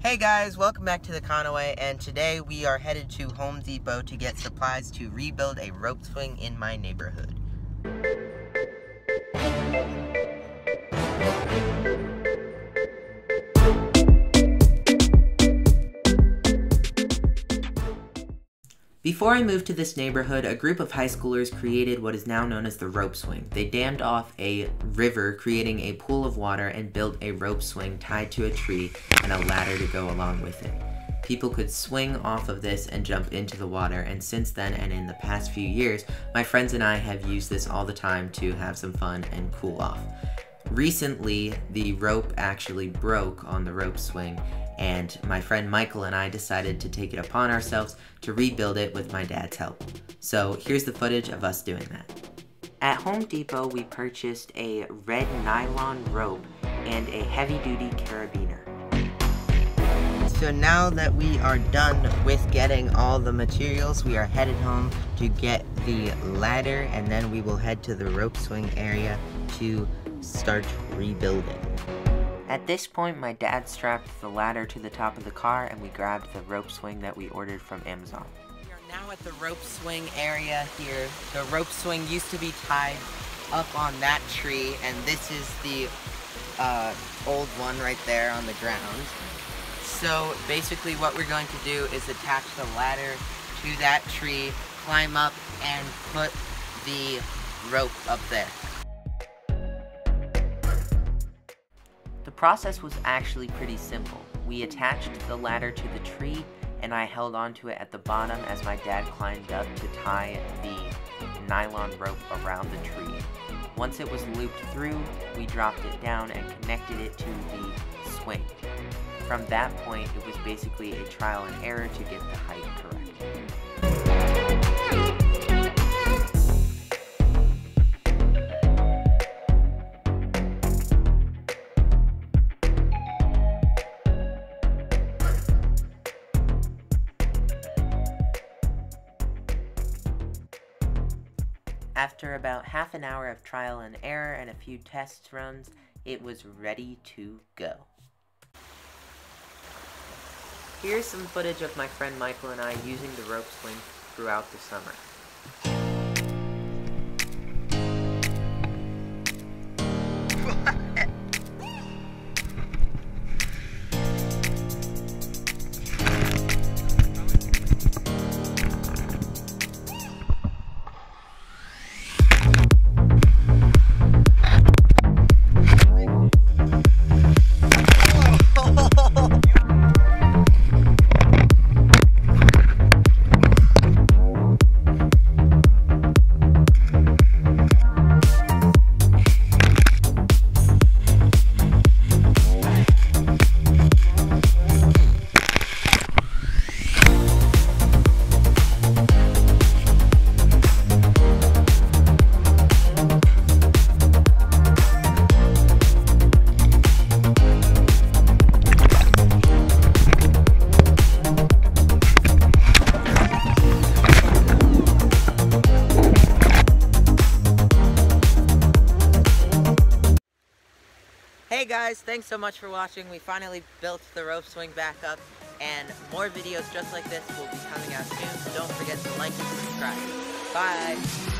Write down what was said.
Hey guys, welcome back to the Conaway, and today we are headed to Home Depot to get supplies to rebuild a rope swing in my neighborhood. Before I moved to this neighborhood, a group of high schoolers created what is now known as the rope swing. They dammed off a river, creating a pool of water, and built a rope swing tied to a tree and a ladder to go along with it. People could swing off of this and jump into the water, and since then and in the past few years, my friends and I have used this all the time to have some fun and cool off. Recently, the rope actually broke on the rope swing, and my friend Michael and I decided to take it upon ourselves to rebuild it with my dad's help. So here's the footage of us doing that. At Home Depot, we purchased a red nylon rope and a heavy-duty carabiner. So now that we are done with getting all the materials, we are headed home to get the ladder and then we will head to the rope swing area to start rebuilding. At this point, my dad strapped the ladder to the top of the car and we grabbed the rope swing that we ordered from Amazon. We are now at the rope swing area here. The rope swing used to be tied up on that tree and this is the uh, old one right there on the ground. So basically what we're going to do is attach the ladder to that tree, climb up, and put the rope up there. Process was actually pretty simple. We attached the ladder to the tree and I held onto it at the bottom as my dad climbed up to tie the nylon rope around the tree. Once it was looped through, we dropped it down and connected it to the swing. From that point, it was basically a trial and error to get the height correct. After about half an hour of trial and error and a few test runs, it was ready to go. Here's some footage of my friend Michael and I using the rope swing throughout the summer. Guys, thanks so much for watching. We finally built the rope swing back up and more videos just like this will be coming out soon, so don't forget to like and subscribe. Bye!